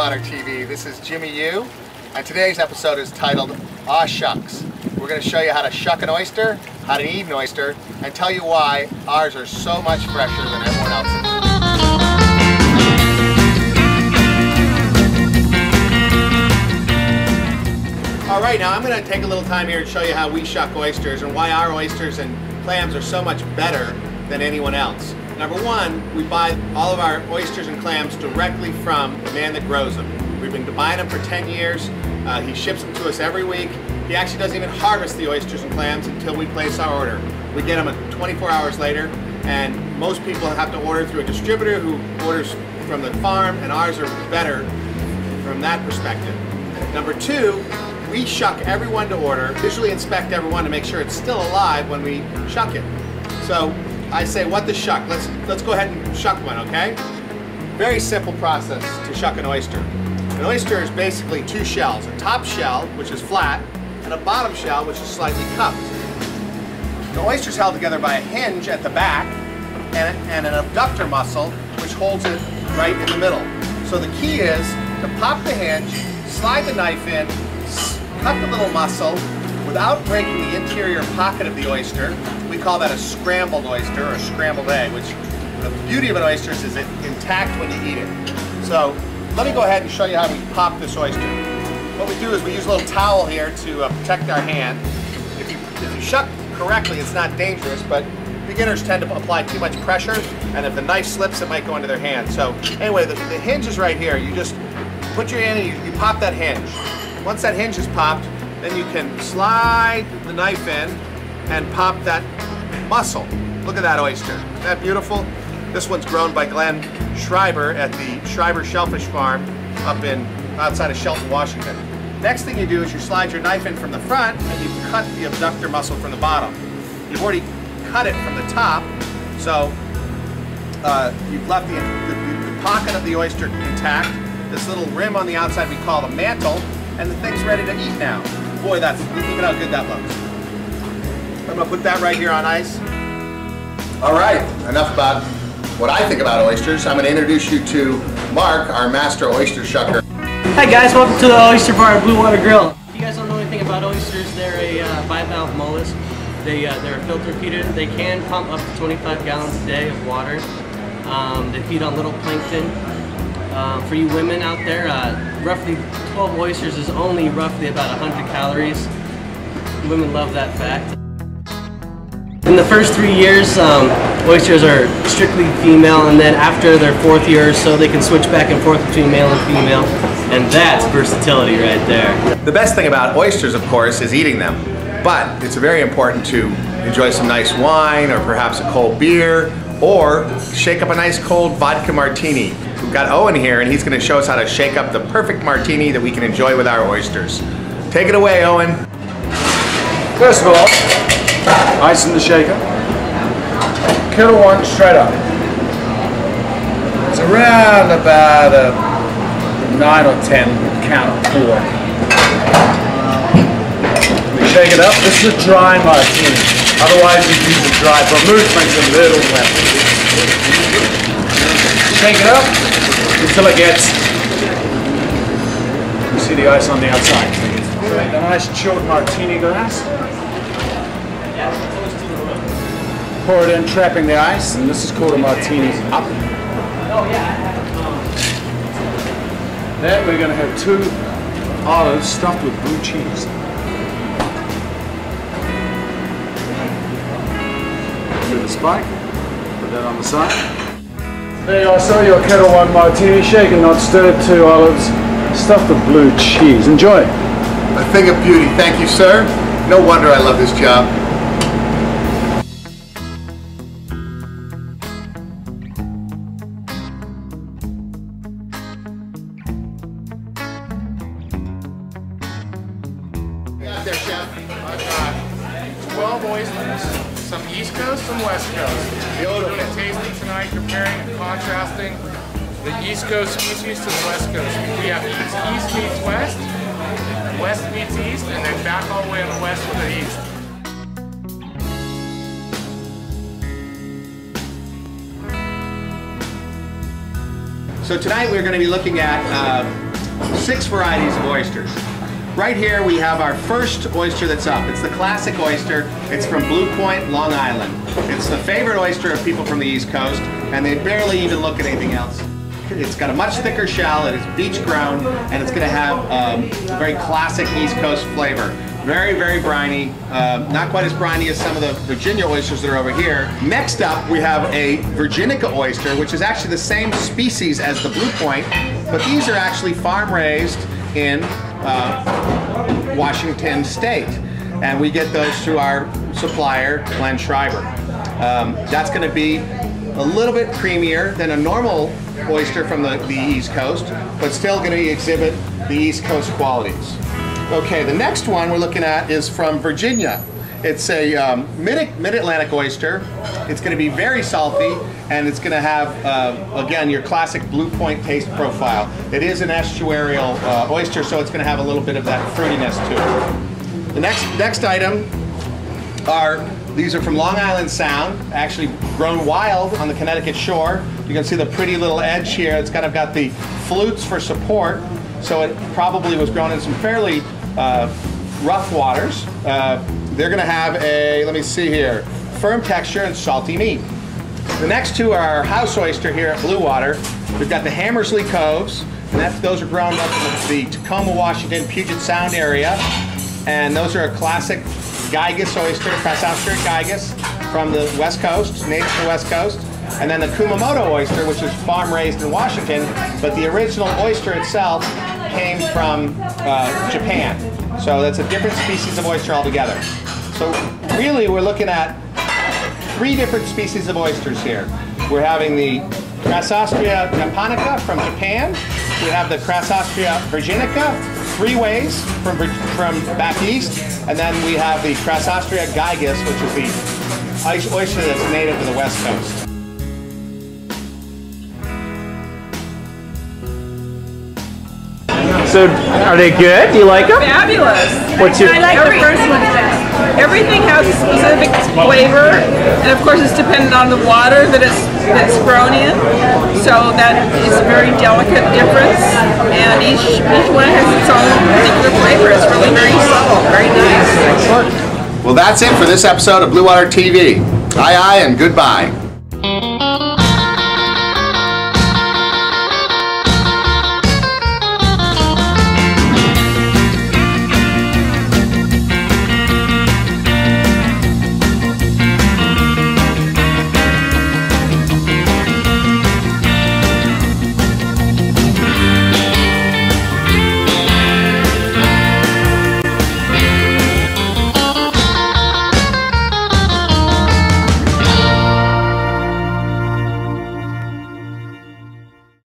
Water TV. This is Jimmy U, and today's episode is titled Aw Shucks. We're going to show you how to shuck an oyster, how to eat an oyster, and tell you why ours are so much fresher than everyone else's. All right, now I'm going to take a little time here to show you how we shuck oysters and why our oysters and clams are so much better than anyone else. Number one, we buy all of our oysters and clams directly from the man that grows them. We've been buying them for 10 years. Uh, he ships them to us every week. He actually doesn't even harvest the oysters and clams until we place our order. We get them 24 hours later, and most people have to order through a distributor who orders from the farm, and ours are better from that perspective. Number two, we shuck everyone to order, visually inspect everyone to make sure it's still alive when we shuck it. So I say, what the shuck? Let's, let's go ahead and shuck one, okay? Very simple process to shuck an oyster. An oyster is basically two shells, a top shell, which is flat, and a bottom shell, which is slightly cupped. The oyster is held together by a hinge at the back and, and an adductor muscle, which holds it right in the middle. So the key is to pop the hinge, slide the knife in, cut the little muscle, without breaking the interior pocket of the oyster. Call that a scrambled oyster or a scrambled egg, which the beauty of an oyster is it's intact when you eat it. So let me go ahead and show you how we pop this oyster. What we do is we use a little towel here to uh, protect our hand. If you, if you shuck correctly, it's not dangerous, but beginners tend to apply too much pressure, and if the knife slips, it might go into their hand. So anyway, the, the hinge is right here. You just put your hand you, you pop that hinge. Once that hinge is popped, then you can slide the knife in and pop that muscle. Look at that oyster. Isn't that beautiful? This one's grown by Glenn Schreiber at the Schreiber Shellfish Farm up in outside of Shelton, Washington. Next thing you do is you slide your knife in from the front and you cut the adductor muscle from the bottom. You've already cut it from the top, so uh, you've left the, the, the pocket of the oyster intact. This little rim on the outside we call the mantle, and the thing's ready to eat now. Boy, that's look at how good that looks. I'm gonna put that right here on ice. All right, enough about what I think about oysters. I'm gonna introduce you to Mark, our master oyster shucker. Hi guys, welcome to the Oyster Bar at Bluewater Grill. If you guys don't know anything about oysters, they're a uh, bivalve mollusk. They, uh, they're a filter feeder. They can pump up to 25 gallons a day of water. Um, they feed on little plankton. Um, for you women out there, uh, roughly 12 oysters is only roughly about 100 calories. Women love that fact. In the first three years, um, oysters are strictly female, and then after their fourth year or so, they can switch back and forth between male and female. And that's versatility right there. The best thing about oysters, of course, is eating them. But it's very important to enjoy some nice wine or perhaps a cold beer or shake up a nice cold vodka martini. We've got Owen here and he's going to show us how to shake up the perfect martini that we can enjoy with our oysters. Take it away, Owen. First of all, ice in the shaker. Ketel One straight up. It's around about a nine or ten count pour. We shake it up. This is a dry martini. Otherwise, you use a dry but it a little wet. Shake it up until it gets. You see the ice on the outside. A nice chilled martini glass. Pour it in, trapping the ice, and this is called a martini up. Then we're going to have two olives stuffed with blue cheese. With a spike, put that on the side. There you are, sir, your Ketel One martini, shaken, not stirred, two olives, stuffed with blue cheese. Enjoy. A thing of beauty. Thank you, sir. No wonder I love this job. Got there, chef. I've got 12 oysters, some East Coast, some West Coast. We're doing a tasting tonight, comparing and contrasting the East Coast species to the West Coast. We have East, East meets West, West meets East, and then back all the way on the West with the East. So tonight we're going to be looking at uh, six varieties of oysters. Right here we have our first oyster that's up. It's the classic oyster. It's from Blue Point, Long Island. It's the favorite oyster of people from the East Coast, and they barely even look at anything else. It's got a much thicker shell, it is beach grown, and it's going to have um, a very classic East Coast flavor. Very, very briny. Uh, not quite as briny as some of the Virginia oysters that are over here. Next up, we have a Virginica oyster, which is actually the same species as the Blue Point, but these are actually farm raised in uh, Washington State. And we get those through our supplier, Glenn Schreiber. Um, that's going to be a little bit creamier than a normal oyster from the, the East Coast, but still going to exhibit the East Coast qualities. Okay, the next one we're looking at is from Virginia. It's a um, mid, mid-Atlantic oyster. It's going to be very salty, and it's going to have, uh, again, your classic Blue Point taste profile. It is an estuarial uh, oyster, so it's going to have a little bit of that fruitiness to it. The next, next item are, these are from Long Island Sound, actually grown wild on the Connecticut shore. You can see the pretty little edge here. It's kind of got the flutes for support, so it probably was grown in some fairly uh, rough waters. Uh, they're going to have a, let me see here, firm texture and salty meat. The next two are house oyster here at Bluewater. We've got the Hammersley Coves, and those are grown up in the Tacoma, Washington, Puget Sound area. And those are a classic Gigas oyster, Crassostrea gigas, from the West Coast, native to the West Coast. And then the Kumamoto oyster, which is farm raised in Washington, but the original oyster itself came from uh, Japan. So that's a different species of oyster altogether. So really we're looking at three different species of oysters here. We're having the Crassostrea japonica from Japan. We have the Crassostrea virginica, three ways from, from back east. And then we have the Crassostrea gigas, which is the oyster that's native to the west coast. So, are they good? Do you like them? Fabulous. What's your- I like the first one best. Everything has a specific flavor, and of course it's dependent on the water that it's that's grown in. So that is a very delicate difference, and each each one has its own particular flavor. It's really very subtle, very nice. Well, that's it for this episode of Bluewater TV. Aye, aye, and goodbye.